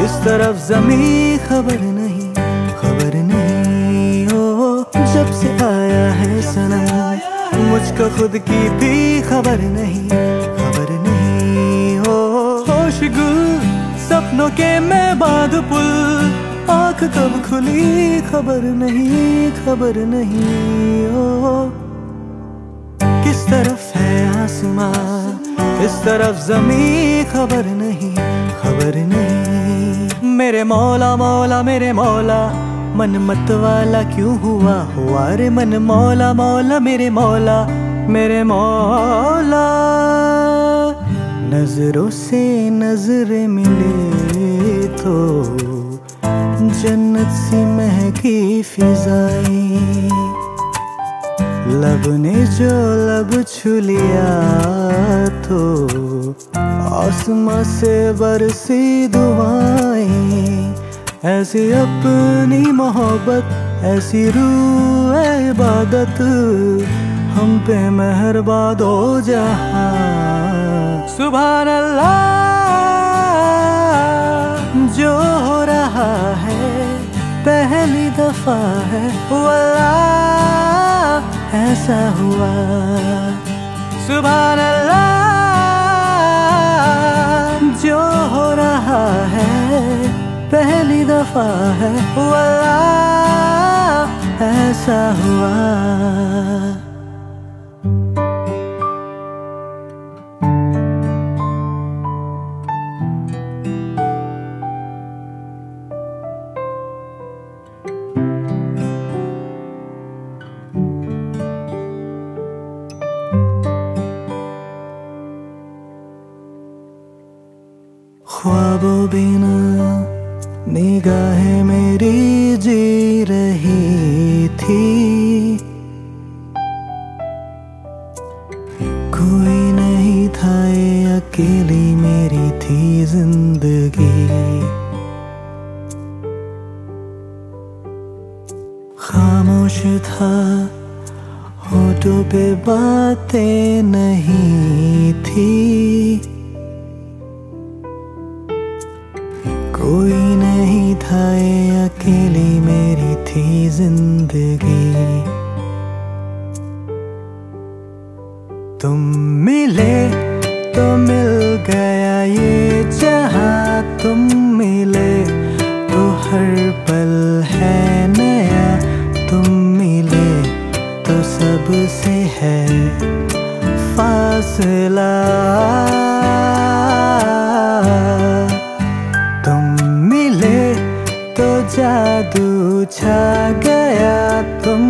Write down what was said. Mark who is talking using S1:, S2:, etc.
S1: किस तरफ़ जमी खबर नहीं खबर नहीं। ओ, जब से आया है सनम, मुझको खुद की भी खबर नहीं खबर नहीं। ओ, होश गुल, सपनों के मैं बाद पुल। आँख कब खुली, खबर नहीं खबर नहीं। ओ, किस तरफ़ है आसमां? किस तरफ़ जमी खबर नहीं खबर नहीं। मेरे मौला मौला, मेरे मौला, मन मत वाला क्यों हुआ? हुआ रे मन मौला मौला, मेरे मौला मेरे मौला। नज़रों से नज़र मिले तो जन्नत सी महकी फिजाएँ। लब ने जो लब छू लिया तो आसमां से बरसी दुआएँ, ऐसी अपनी मोहब्बत, ऐसी रूह इबादत, हम पे मेहरबा दो जहाँ। सुबह अल्लाह जो हो रहा है, पहली दफ़ा है, वल्लाह। ऐसा हुआ। सुबह अल्लाह जो हो रहा है पहली दफ़ा है। वल्लाह ऐसा हुआ। ख्वाबों बिना निगाहें मेरी जी रही थी। कोई नहीं था ये अकेली मेरी थी ज़िंदगी। खामोश था, होठों पे बातें नहीं थी। कोई नहीं था ये अकेली मेरी थी ज़िंदगी। तुम मिले तो मिल गया ये जहाँ तुम मिले तो हर पल है नया। तुम मिले तो सबसे है फासला। जादू छा गया तुम